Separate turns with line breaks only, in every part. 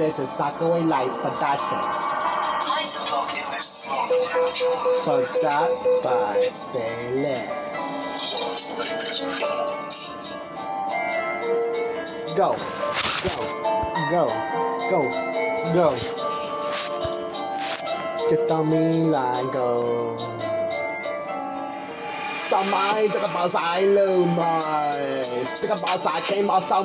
This is Shockaway Lights Productions.
Light o'clock in this song.
Produced by Bele. Go, go, go, go, go. Just on me like go. Some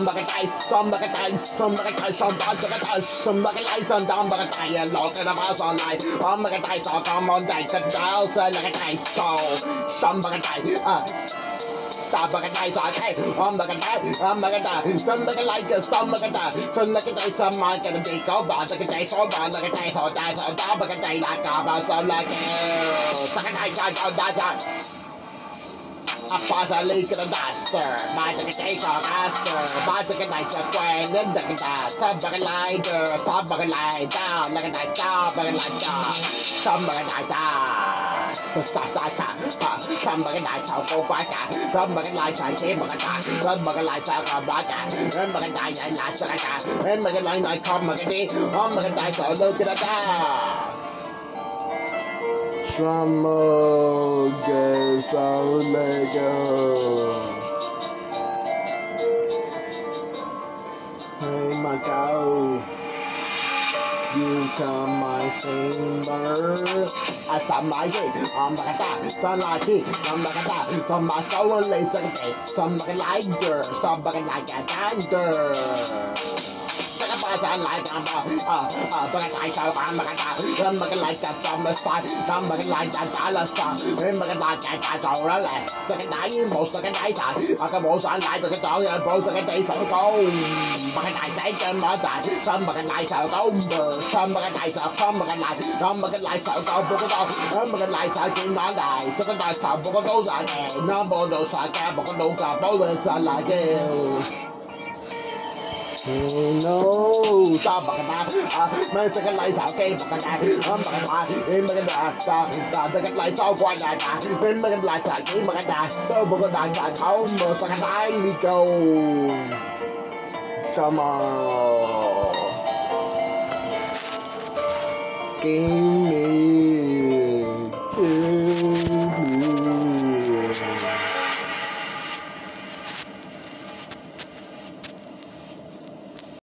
like a dice, some like a dice, some like a dice, some like a dice, some like a dice, and down like a dice, and lost in a bus all night. I'm like a dice, I'll come on dice, and dial, so like a dice, so. A dice, uh. Stop like a dice, okay. I'm like a dice, I'm like a dice, some like a like a, some like a dice, some like a a dice, go back like a dice, so down like a dice, so dice, so like a dice, like a bus, so like a. Like a dice, I go dice, a pasa lake in a duster. My dedication, master. My dedication, queen, and the guy. Somebody lie there, somebody lie down. Like a nice down, somebody lie down. Somebody lie down. Stop that, somebody lies out, go back. Somebody lies out, keep a cat. Somebody lies out, come back. Somebody lies out, last a cat. Somebody lies out, come back. Somebody lies out, look at that. Trauma gets out Lego. Hey, my cow. You come my finger. I stop my gate. I'm like that. Sunlight heat. I'm like that. Some my soul and lace like this. Some like a lighter. Some like a thunder. I like I'm uh uh but I like I'm like that I'm like like that from the side I'm like like that dollar sign I'm like like that that's all right like a nine most like a night I can most on like the dog and both like a day so go but I take them my that some like a nice out go some like a nice out come like a nice some like a nice out go book it out some like a nice out in my life took a nice out book it goes on number those I can't book it no got bonus I like it no, stop back now. Man, take a light out, okay, back now. I'm back now. In back now, stop, stop, take a light out, why not? In back now, stop, in back now. So. Game